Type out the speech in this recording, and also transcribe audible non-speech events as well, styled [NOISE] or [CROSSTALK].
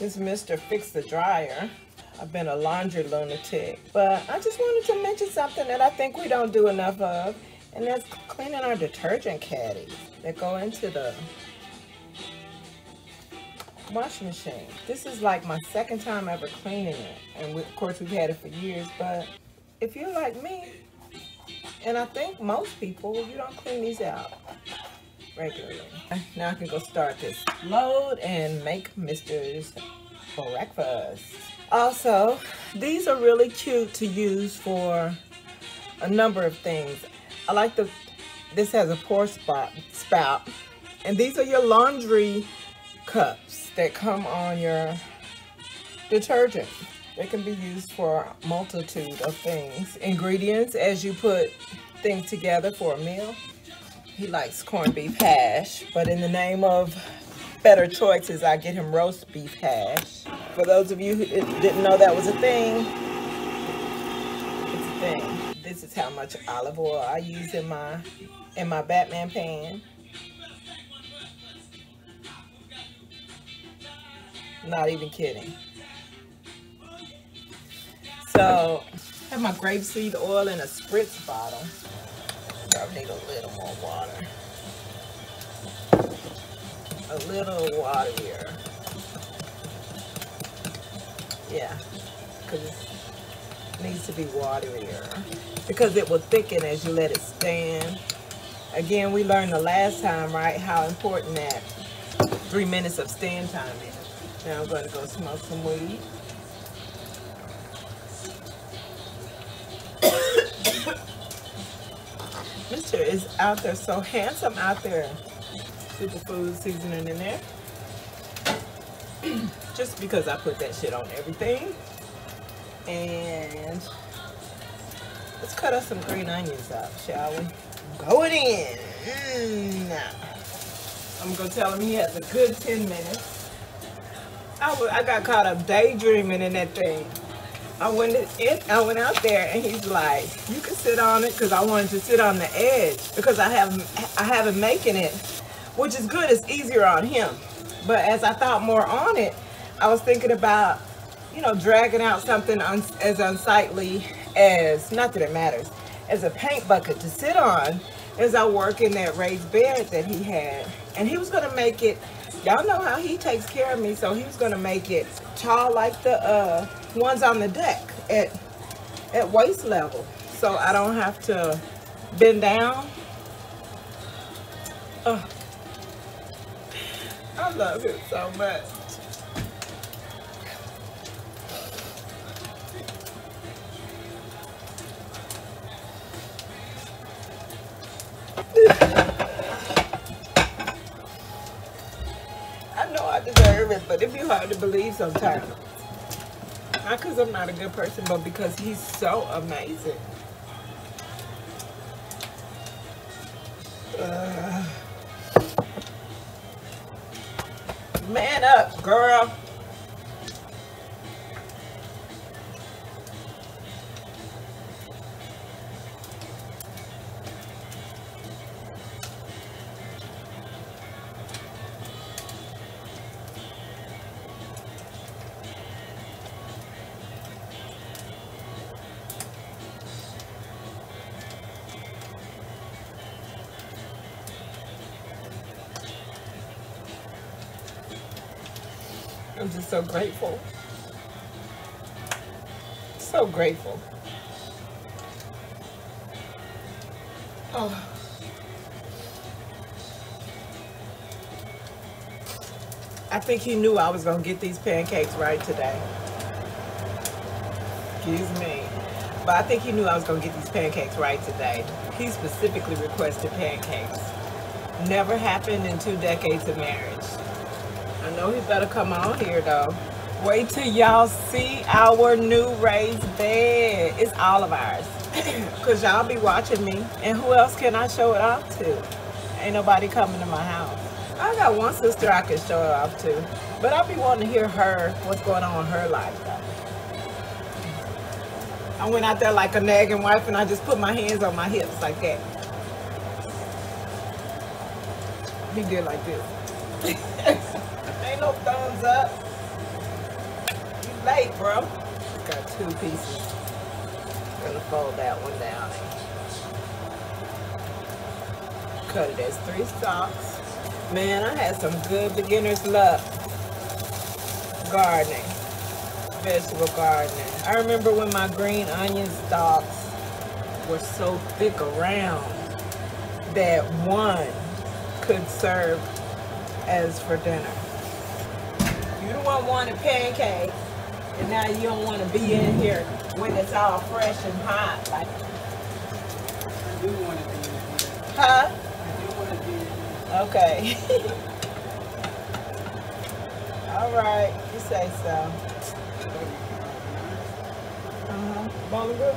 This Mr. Fix the Dryer. I've been a laundry lunatic, but I just wanted to mention something that I think we don't do enough of, and that's cleaning our detergent caddies that go into the washing machine. This is like my second time ever cleaning it, and we, of course we've had it for years, but if you're like me, and I think most people, you don't clean these out regularly. Now I can go start this load and make Mister's breakfast. Also, these are really cute to use for a number of things. I like the, this has a pour spot, spout, and these are your laundry cups that come on your detergent. They can be used for a multitude of things. Ingredients as you put things together for a meal. He likes corned beef hash, but in the name of better choices, I get him roast beef hash. For those of you who didn't know that was a thing, it's a thing. This is how much olive oil I use in my in my Batman pan. Not even kidding. So, I have my grapeseed oil in a spritz bottle. Probably need a little more water. A little waterier. Yeah, because it needs to be waterier. Because it will thicken as you let it stand. Again, we learned the last time, right, how important that three minutes of stand time is. Now I'm going to go smoke some weed. Mister is out there so handsome out there. Superfood seasoning in there. [CLEARS THROAT] Just because I put that shit on everything. And let's cut us some green onions out, shall we? Going in. Mm. I'm gonna tell him he has a good 10 minutes. I, I got caught up daydreaming in that thing. I went in, I went out there and he's like, you can sit on it because I wanted to sit on the edge because I haven't I haven't making it, which is good. It's easier on him. But as I thought more on it, I was thinking about, you know, dragging out something un as unsightly as, not that it matters, as a paint bucket to sit on as I work in that raised bed that he had. And he was going to make it, y'all know how he takes care of me, so he was to make it tall like the uh, ones on the deck at, at waist level. So I don't have to bend down. Oh, I love him so much. But it be hard to believe sometimes. Not because I'm not a good person, but because he's so amazing. Uh, man up, girl. I'm just so grateful. So grateful. Oh. I think he knew I was going to get these pancakes right today. Excuse me. But I think he knew I was going to get these pancakes right today. He specifically requested pancakes. Never happened in two decades of marriage. I know he better come on here though. Wait till y'all see our new raised bed. It's all of ours. [COUGHS] Cause y'all be watching me. And who else can I show it off to? Ain't nobody coming to my house. I got one sister I can show it off to. But I be wanting to hear her, what's going on in her life though. I went out there like a nagging wife and I just put my hands on my hips like that. He did like this. [LAUGHS] Ain't no thumbs up. You late, bro. Got two pieces. Gonna fold that one down. Cut it as three stalks. Man, I had some good beginner's luck gardening, vegetable gardening. I remember when my green onion stalks were so thick around that one could serve as for dinner. You don't want a pancake, and now you don't want to be in here when it's all fresh and hot. Like, I do want to be in here. huh? I do want to be in here. Okay. all right, you say so. Uh-huh. Bowling group?